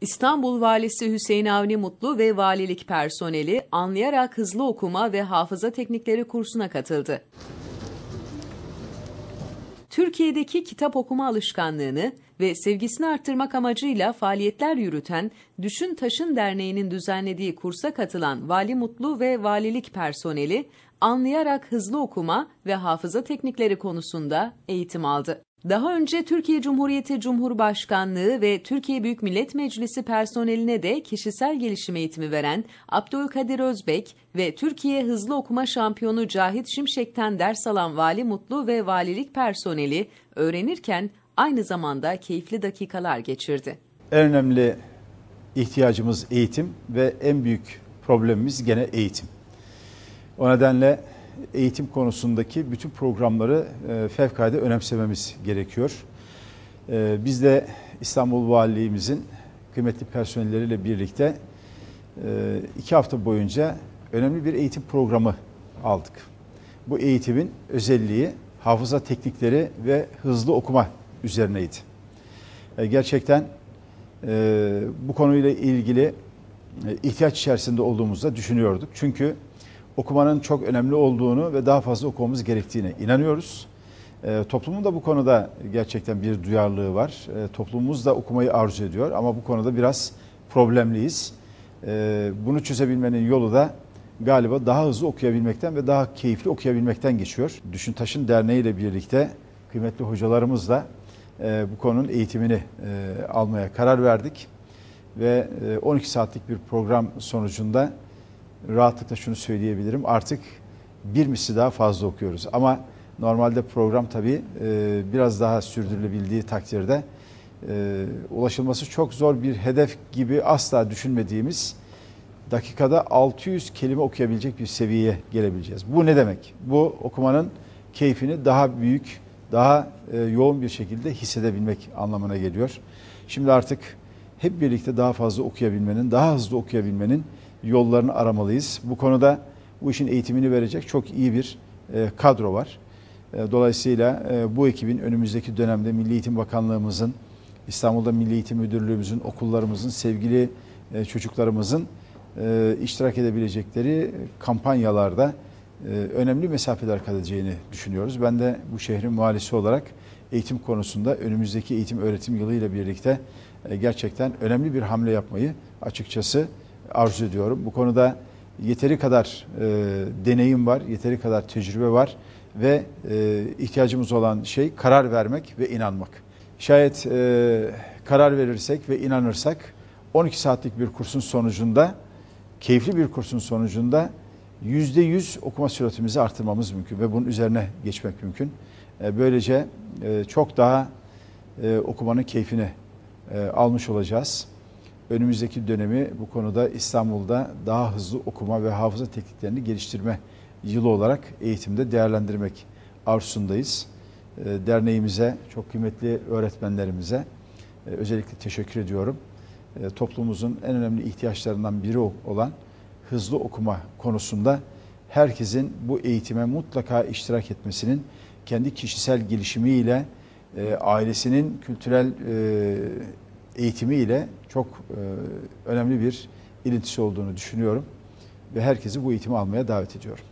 İstanbul Valisi Hüseyin Avni Mutlu ve valilik personeli anlayarak hızlı okuma ve hafıza teknikleri kursuna katıldı. Türkiye'deki kitap okuma alışkanlığını ve sevgisini arttırmak amacıyla faaliyetler yürüten Düşün Taşın Derneği'nin düzenlediği kursa katılan Vali Mutlu ve valilik personeli anlayarak hızlı okuma ve hafıza teknikleri konusunda eğitim aldı. Daha önce Türkiye Cumhuriyeti Cumhurbaşkanlığı ve Türkiye Büyük Millet Meclisi personeline de kişisel gelişim eğitimi veren Abdülkadir Özbek ve Türkiye Hızlı Okuma Şampiyonu Cahit Şimşek'ten ders alan Vali Mutlu ve valilik personeli öğrenirken aynı zamanda keyifli dakikalar geçirdi. En önemli ihtiyacımız eğitim ve en büyük problemimiz gene eğitim. O nedenle eğitim konusundaki bütün programları e, fevkalade önemsememiz gerekiyor. E, biz de İstanbul Valiliğimizin kıymetli personelleriyle birlikte e, iki hafta boyunca önemli bir eğitim programı aldık. Bu eğitimin özelliği hafıza teknikleri ve hızlı okuma üzerineydi. Gerçekten bu konuyla ilgili ihtiyaç içerisinde olduğumuzu da düşünüyorduk. Çünkü okumanın çok önemli olduğunu ve daha fazla okumamız gerektiğine inanıyoruz. E, toplumun da bu konuda gerçekten bir duyarlılığı var. E, toplumumuz da okumayı arzu ediyor ama bu konuda biraz problemliyiz. E, bunu çözebilmenin yolu da galiba daha hızlı okuyabilmekten ve daha keyifli okuyabilmekten geçiyor. Düşün Taşın Derneği ile birlikte kıymetli hocalarımızla e, bu konunun eğitimini e, almaya karar verdik. Ve e, 12 saatlik bir program sonucunda rahatlıkla şunu söyleyebilirim. Artık bir misli daha fazla okuyoruz. Ama normalde program tabii e, biraz daha sürdürülebildiği takdirde e, ulaşılması çok zor bir hedef gibi asla düşünmediğimiz dakikada 600 kelime okuyabilecek bir seviyeye gelebileceğiz. Bu ne demek? Bu okumanın keyfini daha büyük, daha e, yoğun bir şekilde hissedebilmek anlamına geliyor. Şimdi artık hep birlikte daha fazla okuyabilmenin, daha hızlı okuyabilmenin yollarını aramalıyız. Bu konuda bu işin eğitimini verecek çok iyi bir e, kadro var. E, dolayısıyla e, bu ekibin önümüzdeki dönemde Milli Eğitim Bakanlığımızın, İstanbul'da Milli Eğitim Müdürlüğümüzün, okullarımızın, sevgili çocuklarımızın iştirak edebilecekleri kampanyalarda önemli mesafeler kat edeceğini düşünüyoruz. Ben de bu şehrin valisi olarak eğitim konusunda önümüzdeki eğitim öğretim yılıyla birlikte gerçekten önemli bir hamle yapmayı açıkçası arzu ediyorum. Bu konuda yeteri kadar e, deneyim var, yeteri kadar tecrübe var ve e, ihtiyacımız olan şey karar vermek ve inanmak. Şayet e, karar verirsek ve inanırsak 12 saatlik bir kursun sonucunda, keyifli bir kursun sonucunda %100 okuma süratimizi artırmamız mümkün ve bunun üzerine geçmek mümkün. E, böylece e, çok daha e, okumanın keyfini e, almış olacağız önümüzdeki dönemi bu konuda İstanbul'da daha hızlı okuma ve hafıza tekniklerini geliştirme yılı olarak eğitimde değerlendirmek arzusundayız. Ee, derneğimize, çok kıymetli öğretmenlerimize e, özellikle teşekkür ediyorum. Ee, toplumumuzun en önemli ihtiyaçlarından biri olan hızlı okuma konusunda herkesin bu eğitime mutlaka iştirak etmesinin kendi kişisel gelişimiyle, e, ailesinin kültürel e, eğitimiyle çok e, önemli bir ilintisi olduğunu düşünüyorum ve herkesi bu eğitimi almaya davet ediyorum.